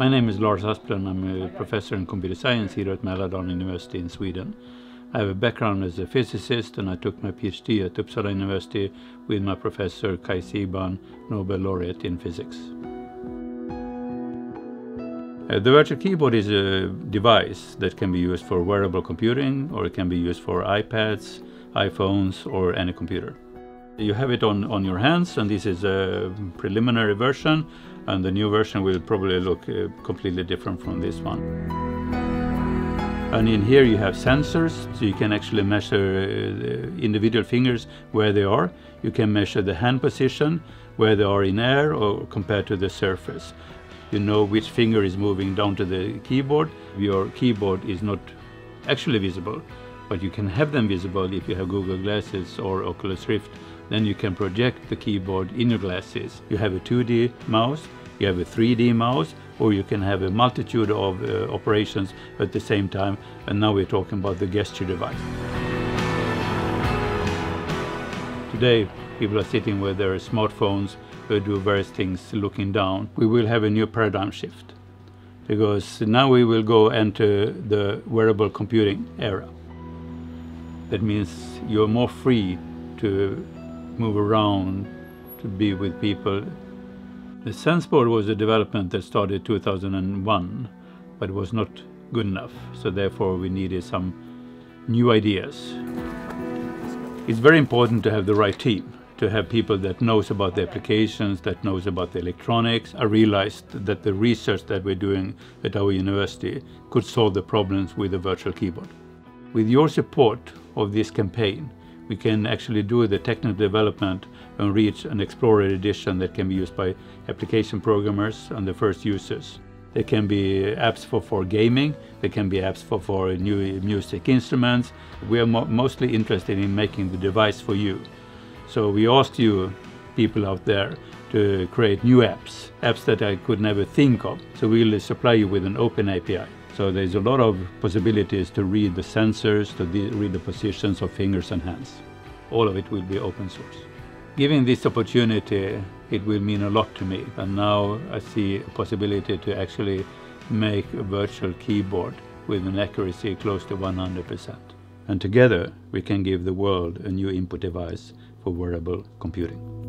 My name is Lars Asplund. I'm a professor in computer science here at Mälardalen University in Sweden. I have a background as a physicist and I took my PhD at Uppsala University with my professor Kai Siegbahn, Nobel laureate in physics. Uh, the virtual keyboard is a device that can be used for wearable computing or it can be used for iPads, iPhones or any computer. You have it on, on your hands and this is a preliminary version and the new version will probably look uh, completely different from this one. And in here you have sensors, so you can actually measure uh, individual fingers where they are. You can measure the hand position, where they are in air or compared to the surface you know which finger is moving down to the keyboard. Your keyboard is not actually visible, but you can have them visible if you have Google Glasses or Oculus Rift. Then you can project the keyboard in your glasses. You have a 2D mouse, you have a 3D mouse, or you can have a multitude of uh, operations at the same time. And now we're talking about the gesture device. Today, people are sitting with their smartphones do various things looking down. We will have a new paradigm shift because now we will go into the wearable computing era. That means you're more free to move around, to be with people. The SenseBoard was a development that started 2001, but was not good enough. So therefore we needed some new ideas. It's very important to have the right team to have people that knows about the applications, that knows about the electronics. I realized that the research that we're doing at our university could solve the problems with a virtual keyboard. With your support of this campaign, we can actually do the technical development and reach an Explorer edition that can be used by application programmers and the first users. There can be apps for, for gaming, there can be apps for, for new music instruments. We are mo mostly interested in making the device for you. So we asked you, people out there, to create new apps, apps that I could never think of. So we'll supply you with an open API. So there's a lot of possibilities to read the sensors, to read the positions of fingers and hands. All of it will be open source. Given this opportunity, it will mean a lot to me. And now I see a possibility to actually make a virtual keyboard with an accuracy close to 100%. And together we can give the world a new input device for wearable computing.